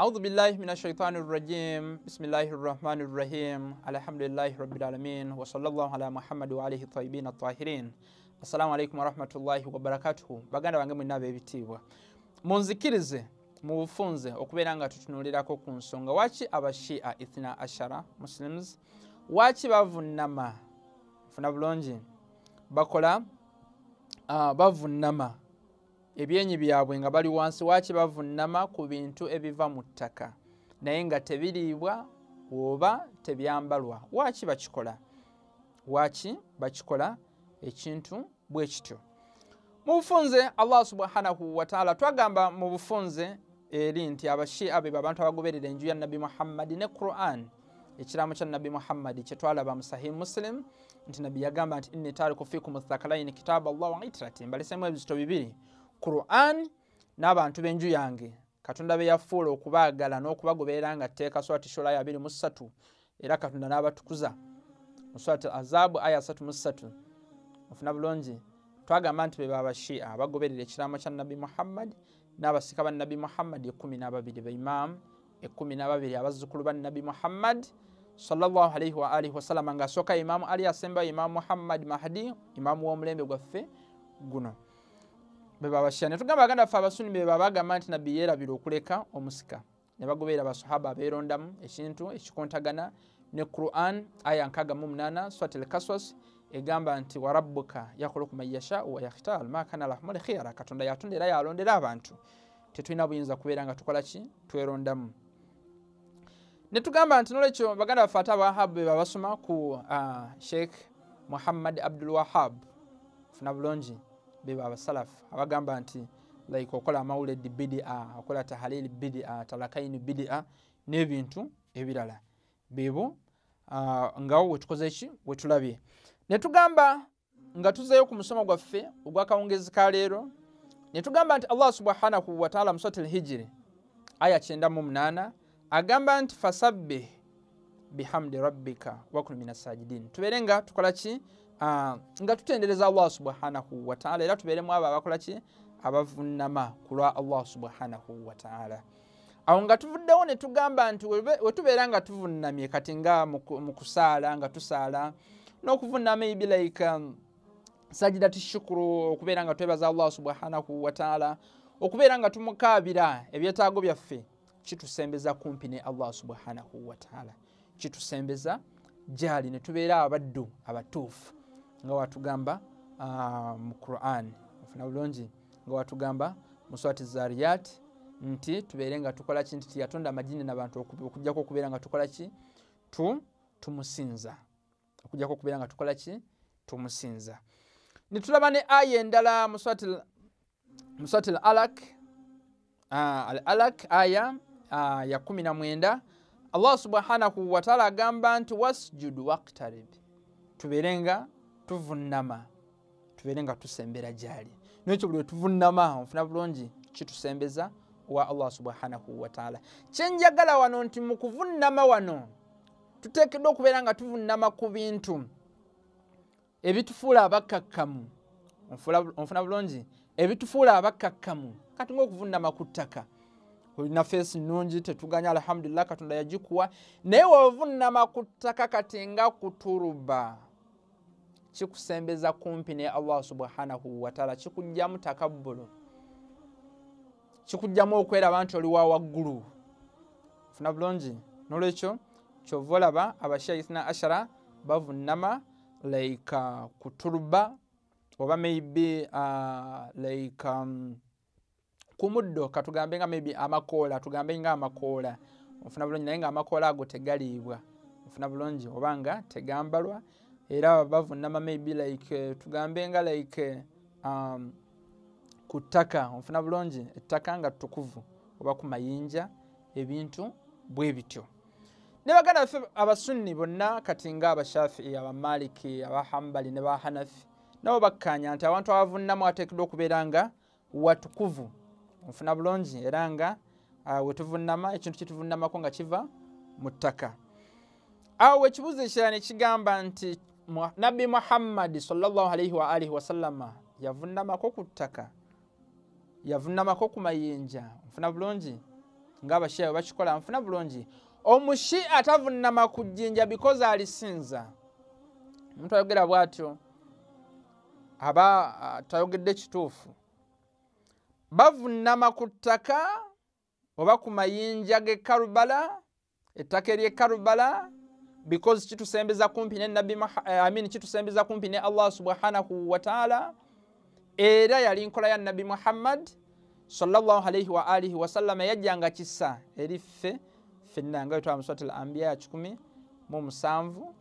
A'udhu billahi minashaitanir rajim. Bismillahir rahmanir rahim. Alhamdulillahi rabbil alamin wa sallallahu ala Muhammad wa alihi tayyibin at-tahirin. Assalamu alaikum wa rahmatullahi wa barakatuhu. Baganda bange mwinabe ebitiibwa. Munzikirize mubufunze okubera nga tutunulirako ku nsonga waki abashia ithina ashara muslims waki bavunama funa bulungi bakola uh, bavunnama ebyenyi byabwe nga bali wansi waki bavunama ku bintu ebiva mu ttaka. Naye nga tebiriibwa oba tebyambalwa waki bakikola? Waki bakikola ekintu bwe kityo? Mu bufunze allah subhanahu wataala twagamba mu bufunze eri nti abashia be abantu abagoberera enju ya nabi muhammadi ne quran. Ekiramu kya nabi muhammadi kyetwalaba mu sahih muslim nti nabi yagamba nti inni tariku fikum thakalaini kitaba allah wa itrati mbalesemu ebizito bibiri quran n'abantu b'enju yange. Katonda be yafuula okubaagala n'okubagoberera nga tteeka swati sholayo 23 era katonda n'abatukuza mu swati azabu aya 33 ofuna bulungi? Twagamba nti beba abashia abagoberera ekiraamo kya nabi muhammadi n'abasika ba muhammadi ekumi n'ababiri baimaamu ekumi n'ababiri abazzukulu ba nabi muhammadi sallallahu alaihi wa alihi wasallama nga asooka imaamu ali asembayo imaamu muhammadi mahdi imaamu w'omulembe gwaffe guno beba abashia netugamba baganda ffe abasuni beba bagamba nti nabbi yeerabira okuleka omusika. Ne bagoberera basahaba abeerondamu ekintu ekikontagana ne quran aya 68 swat el kaswas egamba nti warabuka yakhuluku man yashau wayakhtar ma kana lahum lkhiyara katonda yatonda era yalondera abantu. Tetulina buyinza kubeera nga tukola ki? Twerondamu. Netugamba nti nolwekyo baganda baffe ate abawahabu be babasoma ku uh, sheikh muhammad abdul wahab funa bulungi beba abasalafu abagamba nti like okola amawuledi bidia okola tahalili bidia talakaini bidia n'ebintu ebirala. Bebo uh, ngawo wetukoze ki? Wetulabye. Netugamba nga tuzeeyo ku musomo gwaffe ogwakawungezi ka leero netugamba nti allah subhanahu wataala musoti lhijiri aya 98 agamba nti fasabbih bihamdi rabbika wakun min assajidin tubeere nga tukola ki nga tutendereza allah subhanahu wataala era tubeeremu abo abakola ki? Abavunama ku lwa allah subhanahu wataala awo nga tuvuddewo ne tugamba nti wetubeera nga tuvunamye kati nga mu kusaala nga tusaala n'okuvunama ebi like um, sajidati shukuru okubeera nga twebaza allah subhanahu wataala okubeera nga tumukaabira ebyetaago byaffe kitusembeza kumpi ne allah subhanahu wataala kitusembeza gyali ne tubeera abaddu abatuufu nga watugamba mu quran. Ofuna bulungi? Nga watugamba mu swati zariyat nti tubeere nga tukola ki? Nti tiyatonda amajini nabantu okujjako okubeera nga tukola ki? Tu tumusinza. Okujjako okubeera nga tukola ki? Tumusinza. Nitulaba ne aya endala muswati al alak al alak aya ya kumi na mwenda. Allah subhanahu wataala agamba nti wasjudu waktarib tubeere nga tuvunama tubeere nga tusembera gyali. Nekyo buli wetuvunama onfuna bulungi kitusembeza wa allah subhanahu wataala kyenjagala wano nti mu kuvunama wano tuteekeddwa okubeera nga tuvunama ku bintu. Ebitufuula abakkakkamu onfuna bulungi ebitufuula abakkakkamu kati ngaokuvunama ku ttaka olina feesi nungi tetuganya alhamdulillah katonda yagikuwa naye wovunama ku ttaka kati nga kuturuba kikusembeza kumpi ne allah subhanahu wataala kikugjamu takabbulu kikugjamu okweraba nti oliwa waggulu. Funa bulungi? Nolwekyo kyova olaba abashia ithna ashara bavunama like uh, kuturuba oba maybe uh, like um, ku muddo katugambe nga maybe amakoola tugambe nga amakoola. Ofuna bulungi naye nga amakoola ago tegaliibwa. Ofuna bulungi oba nga tegambalwa era bavunama maybe like tugambe nga like um, ku ttaka ofuna bulungi ettaka nga ttukuvu oba ku mayinja ebintu bwe bityo. Ne baganda baffe abasunni bonna kati nga abashafii abamaliki abahambali ne bahanafi nabo bakkanya nti abantu abavunnamu ateekeddwa okubeera nga watukuvu ofuna bulungi era nga uh, wetuvunama ekintu kituvunamako nga kiva mu ttaka. Awo ekibuuzo ekirala ne kigamba nti nabbi muhammadi salllahalaihi waalihi wasallama yavunamako ku ttaka. Yavunamako ku mayinja. Ofuna bulungi? Ngaabashia bwe bakikola nfuna bulungi? Omushia tavunama ku jjinja bikozi alisinza. Omuntu ayogera bw'atyo aba tayogedde kituufu. Bavunama ku ttaka oba ku mayinja g'e karubala ettaka ery'e karubala because kitusembeza kumpi ne nabi eh, amin kitusembeza kumpi ne allah subhanahu wataala era yali nkola ya nabi muhammad salllahalaihi waalihi wasallama yajjanga kisa eri ffe fenna nga wetwala muswat al ambiya ya kikumi mu musanvu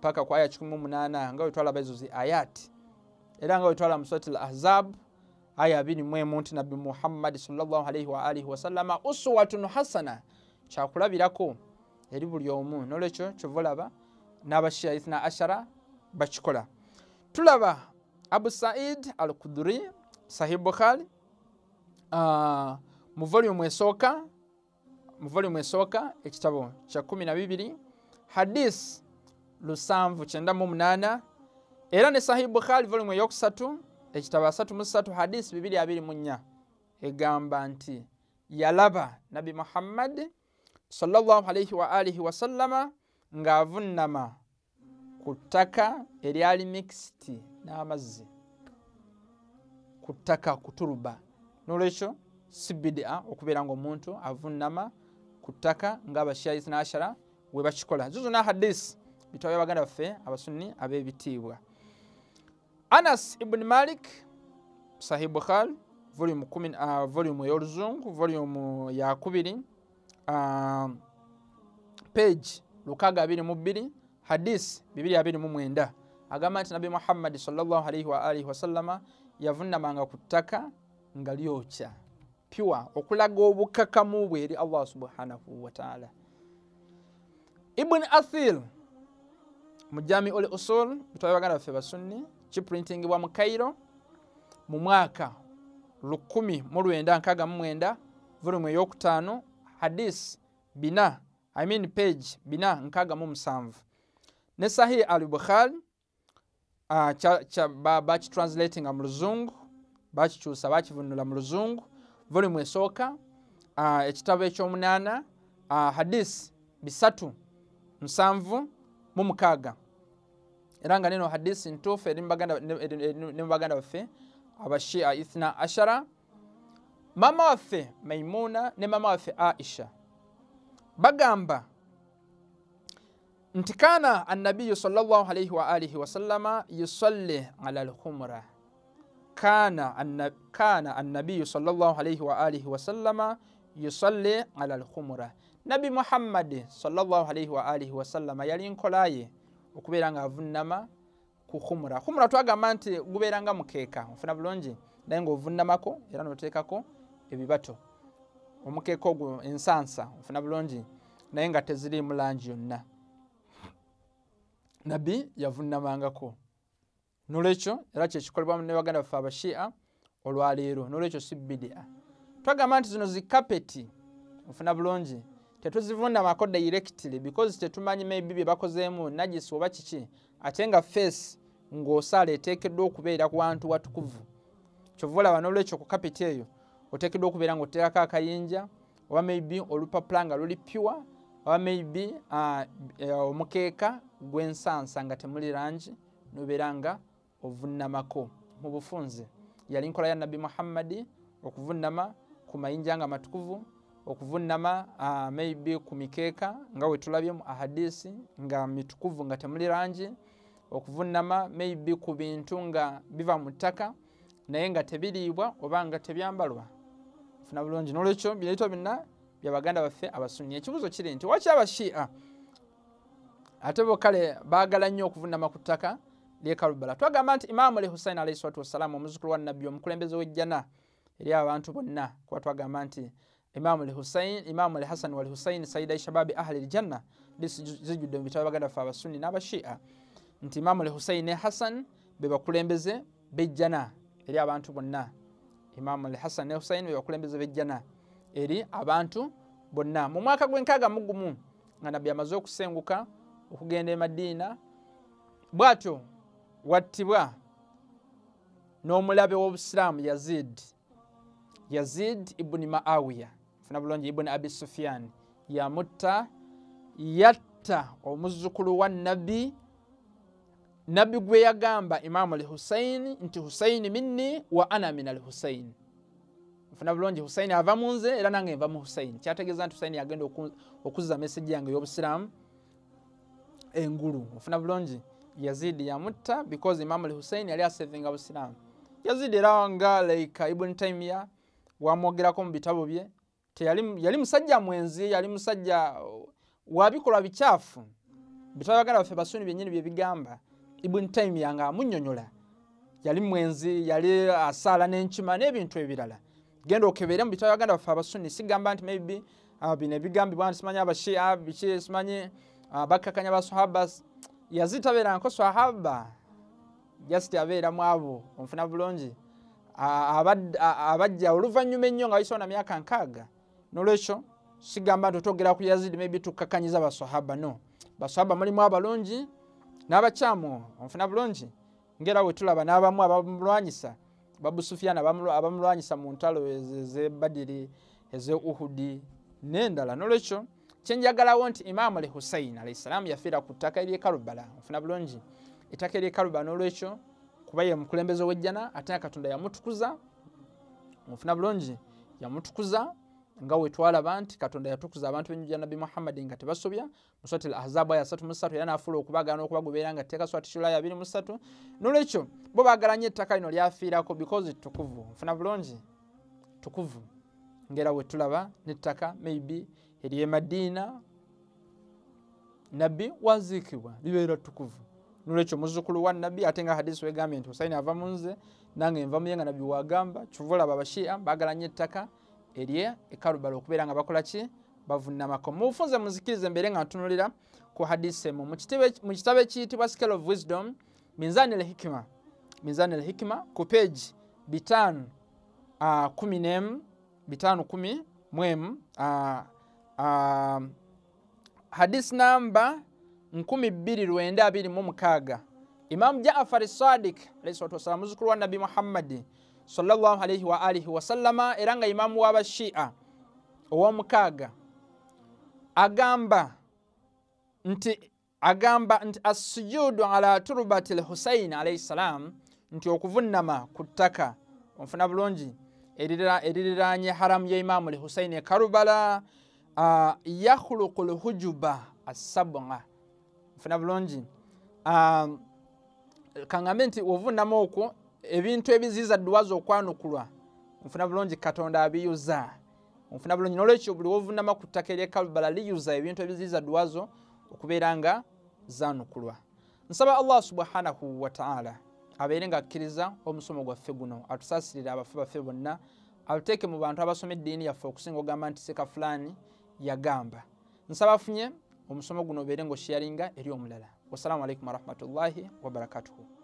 paka ku aya kikumi mu munaana nga wetwalaba ezo zi ayati era nga wetwala muswat al ahzab aya abiri mu emu nti nabbi muhammadi salllahalaihi waalihi wasallama uswatun hasana kyakulabirako eri buli omu nolwekyo kyova olaba n'abashia ithna ashara bakikola. Tulaba abu said al kuduri sahih bukhari uh, mu volume esooka mu volume esooka ekitabo kya kumi na bibiri hadis lusanvu kyenda mu munaana era ne sahih bukhari volume eyokusatu ekitabo asatu mu ssatu hadisi bibiri abiri mu nnya egamba nti yalaba nabi muhammadi salllahalaihi waalihi wasallama ng'avunnama ku ttaka eryali mixiti n'amazzi ku ttaka kuturuba nolwekyo si bidia okubeera nga omuntu avunnama ku ttaka ngaabashia ithna ashara we bakikola. Zo zona hadisi bitabo byabaganda baffe abasunni ab'ebitiibwa anas ibuni malik sahih bukhari volume, uh, volume ey'oluzungu volume yakubiri page abiri mu bbiri hadisi bibiri abiri mu mwenda. Agamba nti nabi muhammadi salllahalaihi waalihi wasallama yavunnamanga ku ttaka nga lyokya. Pure okulaga obukakamu bwe eri allah subhanahu wataala ibuni athil mu jami ol usul bitwabe baganda baffe basunni kiprintingibwa mu kairo mu mwaka 1969 volume eyokutaano hadis bina I mean page bina nkaga mu musanvu. Ne sahih al bukhari uh, bakitranslatinga mu luzungu bakikyusa bakivunula mu luzungu volume esooka uh, ekitabo ekyomunaana uh, hadis bisatu nsanvu mu mukaaga. Era nga neno hadisi ntuufu eri mubaganda baffe abashia ithna ashara maama waffe maimuna ne mama waffe aisha bagamba nti kana annabiyu salllahalaihi waalihi wasallama yusalli ala lhumra kana annabiyu salllahalaihi waalihi wasallama yusalli ala lhumra nabi muhammadi salllahalaihi waalihi wasallama yali nkolaye okubeera nga avunnama ku humura humura twagamba nti gubeera nga mukeeka ofuna bulungi naye ngaovunamako era noteekako ebibato. Omukeeka ogwo ensansa ofuna bulungi naye nga teziriimu langi yonna. Nabbi yavunnamangako nolwekyo era kyekikolebwamu ne baganda baffe abashia olwaleero nolwekyo si bidia twagamba nti zino zikapeti ofuna bulungi. Tetuzivundamako directly because tetumanyi maybe bye bakozeemu najisi oba kiki ate nga face ng'osaala eteekeddwa okubeera ku wantu watukuvu. Kyova olaba nolwekyo ku kapeti eyo oteekeddwa okubeera ng'oteekako akayinja oba maybe olupapula nga luli pure oba maybe uh, omukeeka gw'ensansa nga temuli langi nobeera nga ovunnamako mu bufunze. Yali nkola ya nabbi muhammadi okuvunnama ku mayinja nga matukuvu okuvunnama uh, maybe ku mikeeka nga wetulabye mu ahadisi nga mitukuvu nga temuli langi okuvunnama maybe ku bintu nga biva mu ttaka naye nga tebiriibwa oba nga tebyambalwa funa bulungi nolwekyo binaito byonna byabaganda baffe abasunni ekibuzo kiri nti waki abashia ate bo kale baagala nnyo okuvunnama ku ttaka lyekalubala twagamba nti imaamu ali husain alaihi salatu wassalamu omuzukulu wa nabbi omukulembeze w'ejjana eri abantu bonna kuba twagamba nti imamu lhusain imamu al hasan wal husain saida shababi ahli ljanna disi zijudde mu bitabo baganda ffe abasunni n'abashia. Nti imamu al husain ne hasan be bakulembeze bejjana eri abantu bonna imamu al hasan ne husain be bakulembeze bejjana. Eri abantu bonna. Mu mwaka gw'enkaaga mu gumu nga nabbi amaze okusenguka okugenda e madiina bw'atyo wattibwa n'omulabe w'obusiraamu yazid. Yazid ibuni maawiya ofuna bulungi ibuni abi sufiyan yamutta yatta omuzzukulu wa nabbi nabbi gwe yagamba imamu al husaini nti husaini minni wa ana min al husaini nfuna bulungi husaini ava mu nze era nange nva mu husaini kyategeeza nti husaini yagenda okuzza meseji yange ey'obusiraamu engulu. Ofuna bulungi. Yazidi yamutta because imamu al husaini yali asevinga busiraamu. Yazidi era nga like ibuni taimiya wamwogerako mu bitabo bye yali musajja mwenzi yali musajja wabikolwa bikyafu. Bitabo baganda baffe basuni byenyini byebigamba ibuni taimiya nga amunyonyola yali mwenzi yali asaala n'enkima n'ebintu ebirala. Genda okebeere mu bitabo baganda baffe abasuni sigamba nti maybe uh, bino ebigambibwa nti simanyi abashia biki simanyi uh, bakkakanya basahaba yazidi tabeeranko sahaba just abeeramu abo onfuna bulungi. Abajja oluvannyuma ennyo nga bayisawo na myaka nkaaga. Nolwekyo sigamba nti otwogera ku yazidi maybe tukkakanyiza basahaba no. Basahaba mulimu abalungi n'abakyamu onfuna bulungi? Ngaera bwe tulaba n'abamu abamulwanyisa babusufyan abamulwanyisa mu ntalo ezebadiri eze uhudi n'endala. Nolwekyo kyenjagalawo nti imamu al husain alahissalaamu yafiira ku ttaka eryekalubala onfuna bulungi? Ettaka eryekalubala n'olwekyo kuba ye mukulembeze w'ejjana ate katonda yamutukuza. Onfuna bulungi? Yamutukuza nga wetwalaba nti katonda yatukuza abantu benyuja nabbi muhammadi nga tebasobya. Muswati al ahzabu aya 33 era nafuula okubagana okubagoberera nga teeka swati shulaya 23 nolwekyo bo bagala nyo ettaka lino lyafiirako because tukuvu nfuna bulungi? Tukuvu ngaera wetulaba nettaka maybe erye madiina nabbi waziikibwa libeera tukuvu nolwekyo muzzukulu wa nabbi ate nga hadisi wegambye nti husaini ava mu nze nange nva muye nga nabbi wagamba kyuva olaba abashia bagala nyo ettaka erye ekalubala okubeera nga bakola ki? Bavunamako mubufunze muzikirize mbeere nga ntunulira ku hadisi emu. Mu kitabo ekiyitibwa scale of wisdom minzani el hikima minzani el hikima ku page bitaano kumi nemu bitaano kumi mwemu hadisi namba nkumi bbiri lwenda abiri mu mukaaga. Imamu jafari sadik alaihi salatu wassalam muzukulu wa nabi muhammadi sallallahu alaihi wa alihi wasallama era nga imamu w'abashia ow'omukaaga agamba nti agamba nti assujudu ala turbati lhusaini alaihi salam nti okuvunama ku ttaka onfuna bulungi eririranye haramu ya imamu lhusaini e karubala uh, yakhuluqu lhujuba assabga nfuna bulungi. Uh, kaŋambe nti ovunama okwo ebintu ebiziiza ddwaza okwanukulwa nfuna bulungi katonda abiyuza. Nfuna bulungi nolwekyo buli wovunama ku ttaka eryekalubala liyuza ebintu ebiziiza ddwazo okubeera nga zanukulwa nsaba allah subhanahu wataala abeere nga akkiriza omusomo gwaffe guno atusaasirire abafe baffe bonna atuteeke mu bantu abasoma eddiini yaffe okusinga ogamba nti seka fulaani yagamba. Nsaba afunye omusomo guno obeere ngaosharinga eri omulala. Wassalamu alaikum warahmatullahi wabarakatuhu